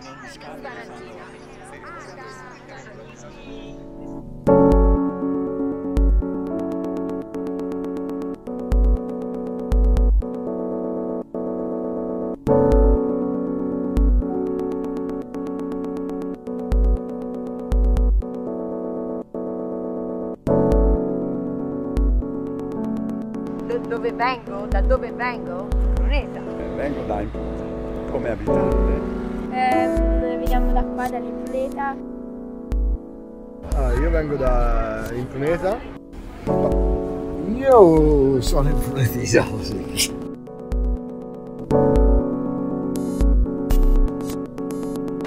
se non scappa. Do- dove vengo? Da dove vengo? Bruneta. Vengo da Impresa come abitante. Ehm, veniamo da qua, dall'Impresa. Ah, io vengo da Impresa. Io sono influenzato, sì.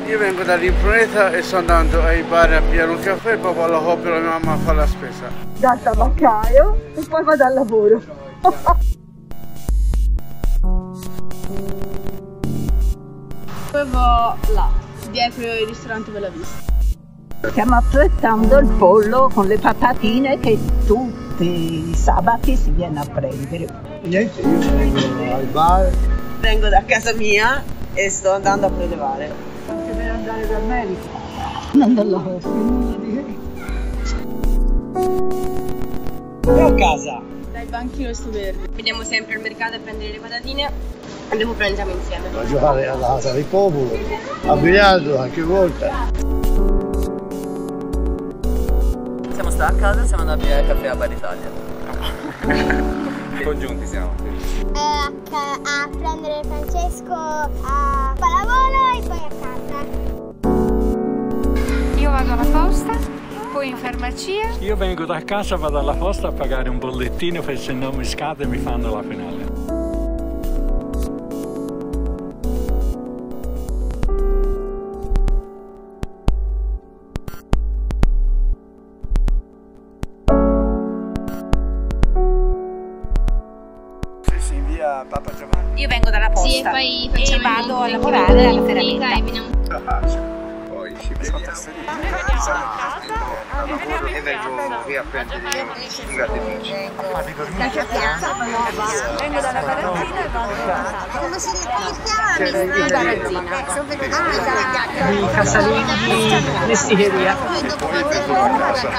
Io vengo dall'impresa e sto andando ai bar a pigliare un caffè e poi vado alla coppia la mia mamma a fare la spesa. Dal tabaccaio e poi vado al lavoro. Vado là, dietro il ristorante Bella Vista. Stiamo affrettando il pollo con le patatine che tutti i sabati si viene a prendere. Niente, io vengo al bar. Vengo da casa mia e sto andando a prelevare. Anche per andare dal medico. Non dal lavoro. Io a casa. Dai banchi rosso verde. Veniamo sempre al mercato a prendere le patatine dopo pranziamo insieme. A giocare alla casa del popolo, a biliardo qualche volta. Siamo stati a casa e siamo andati a caffè a Bar Italia. Congiunti siamo. a, a prendere Francesco a pallavolo e poi a casa. Io vado alla posta, poi in farmacia. Io vengo da casa, vado alla posta a pagare un bollettino perché se non mi scade mi fanno la finale. Papa Giovanni. Io vengo dalla posta Sì, e poi e vado a lavorare alla ferramenta. e La pace. Poi ci vediamo. E vengo qui a prendere un grattefici. Vengo dalla barazzina e vado Come si chiama? barazzina. Sono venuta da Di Casalini di Mesticheria. Poi vengo a casa.